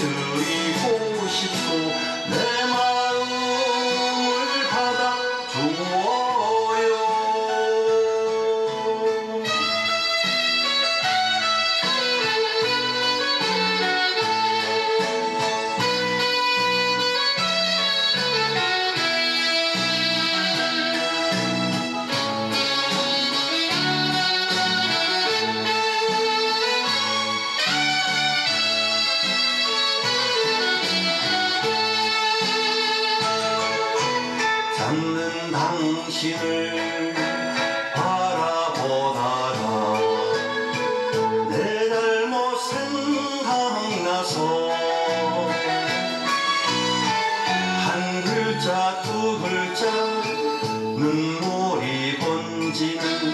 to you. 바라보다가 내 잘못 생각나서 한 글자 두 글자 눈물이 번지는